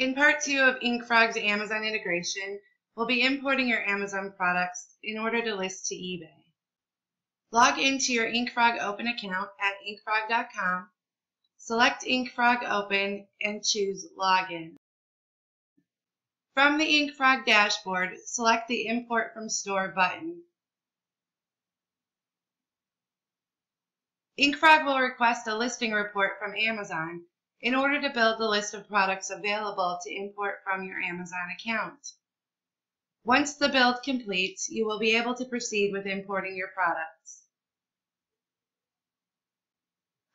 In part two of InkFrog's Amazon integration, we'll be importing your Amazon products in order to list to eBay. Log into your InkFrog Open account at inkfrog.com, select InkFrog Open, and choose Login. From the InkFrog dashboard, select the Import from Store button. InkFrog will request a listing report from Amazon in order to build the list of products available to import from your Amazon account. Once the build completes, you will be able to proceed with importing your products.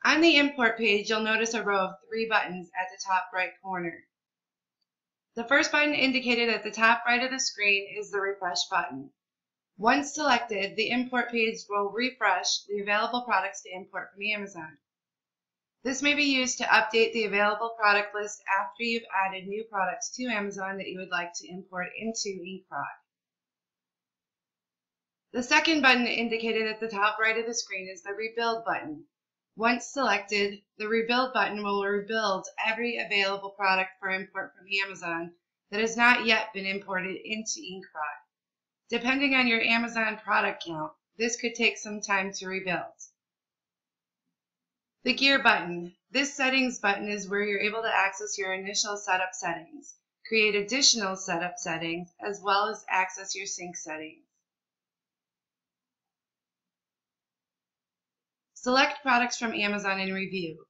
On the import page, you'll notice a row of three buttons at the top right corner. The first button indicated at the top right of the screen is the refresh button. Once selected, the import page will refresh the available products to import from Amazon. This may be used to update the available product list after you've added new products to Amazon that you would like to import into InkFrog. The second button indicated at the top right of the screen is the Rebuild button. Once selected, the Rebuild button will rebuild every available product for import from Amazon that has not yet been imported into InkFrog. Depending on your Amazon product count, this could take some time to rebuild. The gear button. This settings button is where you're able to access your initial setup settings, create additional setup settings, as well as access your sync settings. Select products from Amazon and review.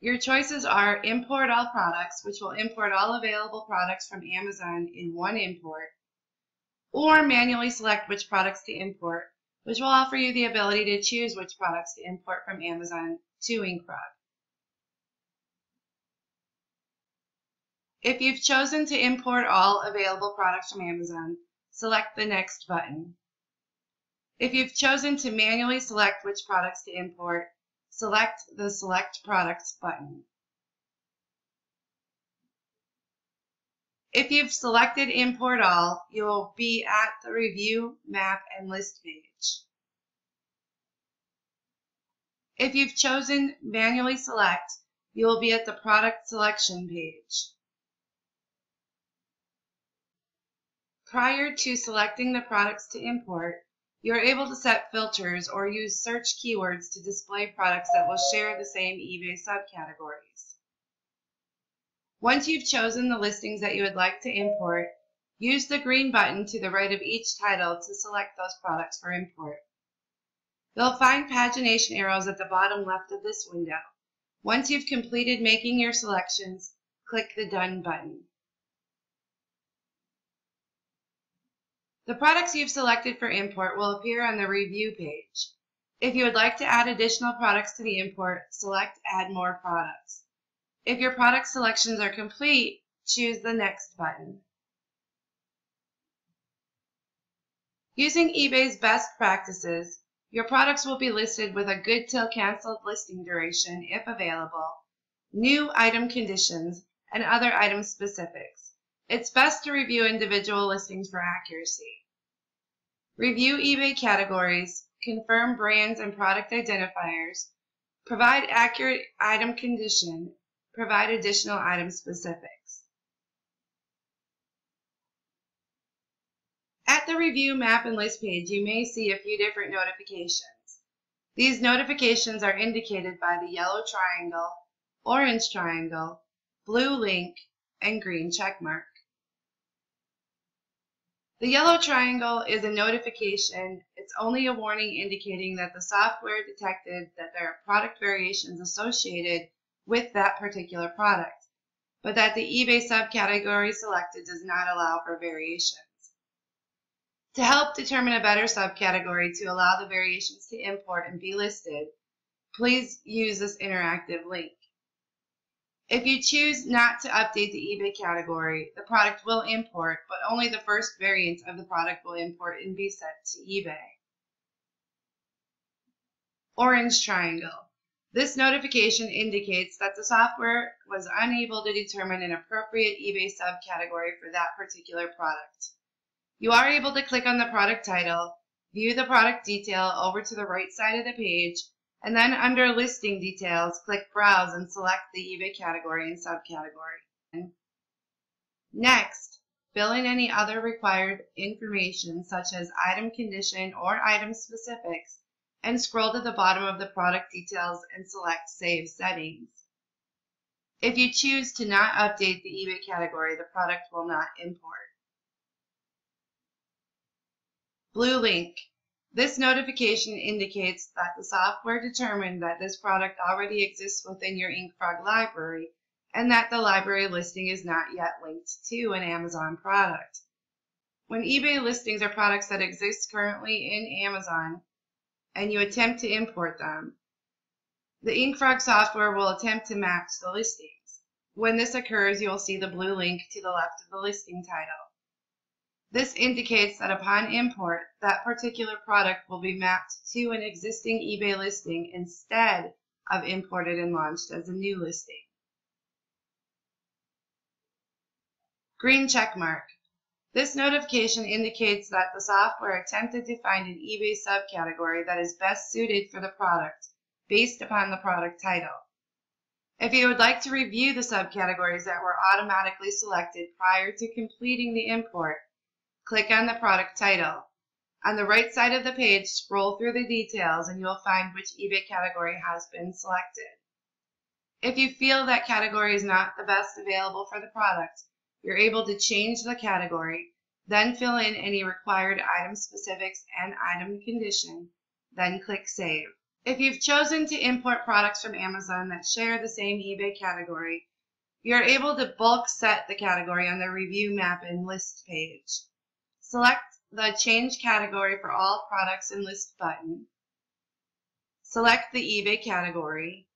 Your choices are import all products, which will import all available products from Amazon in one import, or manually select which products to import, which will offer you the ability to choose which products to import from Amazon to InkFrog. If you've chosen to import all available products from Amazon, select the Next button. If you've chosen to manually select which products to import, select the Select Products button. If you've selected Import All, you will be at the Review, Map, and List page. If you've chosen Manually Select, you will be at the Product Selection page. Prior to selecting the products to import, you are able to set filters or use search keywords to display products that will share the same eBay subcategories. Once you've chosen the listings that you would like to import, use the green button to the right of each title to select those products for import. You'll find pagination arrows at the bottom left of this window. Once you've completed making your selections, click the Done button. The products you've selected for import will appear on the Review page. If you would like to add additional products to the import, select Add More Products. If your product selections are complete, choose the Next button. Using eBay's best practices, your products will be listed with a good till canceled listing duration if available, new item conditions, and other item specifics. It's best to review individual listings for accuracy. Review eBay categories, confirm brands and product identifiers, provide accurate item condition, provide additional item specifics. At the Review Map and List page, you may see a few different notifications. These notifications are indicated by the yellow triangle, orange triangle, blue link, and green check mark. The yellow triangle is a notification. It's only a warning indicating that the software detected that there are product variations associated with that particular product, but that the eBay subcategory selected does not allow for variations. To help determine a better subcategory to allow the variations to import and be listed, please use this interactive link. If you choose not to update the eBay category, the product will import, but only the first variant of the product will import and be sent to eBay. Orange triangle. This notification indicates that the software was unable to determine an appropriate eBay subcategory for that particular product. You are able to click on the product title, view the product detail over to the right side of the page, and then under listing details, click browse and select the eBay category and subcategory. Next, fill in any other required information such as item condition or item specifics and scroll to the bottom of the product details and select Save Settings. If you choose to not update the eBay category, the product will not import. Blue link. This notification indicates that the software determined that this product already exists within your InkFrog library and that the library listing is not yet linked to an Amazon product. When eBay listings are products that exist currently in Amazon and you attempt to import them, the InkFrog software will attempt to match the listings. When this occurs, you will see the blue link to the left of the listing title. This indicates that upon import, that particular product will be mapped to an existing eBay listing instead of imported and launched as a new listing. Green check mark. This notification indicates that the software attempted to find an eBay subcategory that is best suited for the product based upon the product title. If you would like to review the subcategories that were automatically selected prior to completing the import, click on the product title. On the right side of the page, scroll through the details and you'll find which eBay category has been selected. If you feel that category is not the best available for the product, you're able to change the category, then fill in any required item specifics and item condition, then click Save. If you've chosen to import products from Amazon that share the same eBay category, you're able to bulk set the category on the Review Map and List page. Select the Change Category for All Products and List button. Select the eBay category.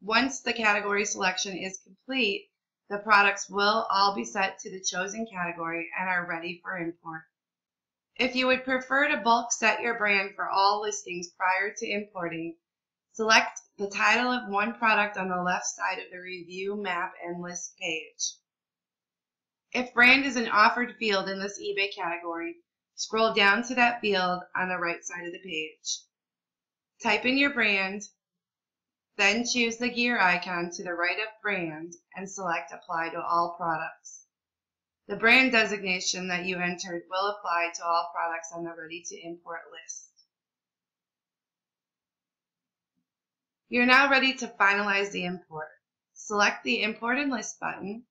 Once the category selection is complete, the products will all be set to the chosen category and are ready for import. If you would prefer to bulk set your brand for all listings prior to importing, select the title of one product on the left side of the Review Map and List page. If brand is an offered field in this eBay category, scroll down to that field on the right side of the page. Type in your brand, then choose the gear icon to the right of brand and select Apply to all products. The brand designation that you entered will apply to all products on the Ready to Import list. You're now ready to finalize the import. Select the Import and List button.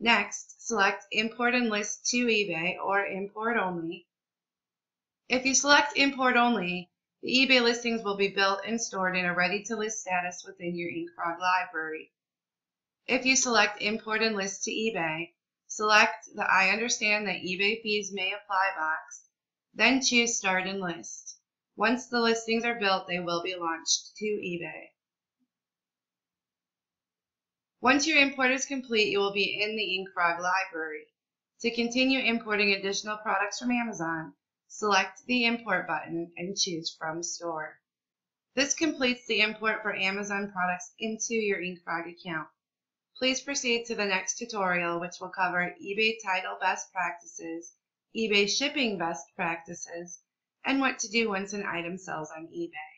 Next, select Import and List to eBay or Import Only. If you select Import Only, the eBay listings will be built and stored in a ready-to-list status within your InkFrog library. If you select Import and List to eBay, Select the I understand that eBay fees may apply box, then choose Start and List. Once the listings are built, they will be launched to eBay. Once your import is complete, you will be in the InkFrog library. To continue importing additional products from Amazon, select the Import button and choose From Store. This completes the import for Amazon products into your InkFrog account. Please proceed to the next tutorial, which will cover eBay title best practices, eBay shipping best practices, and what to do once an item sells on eBay.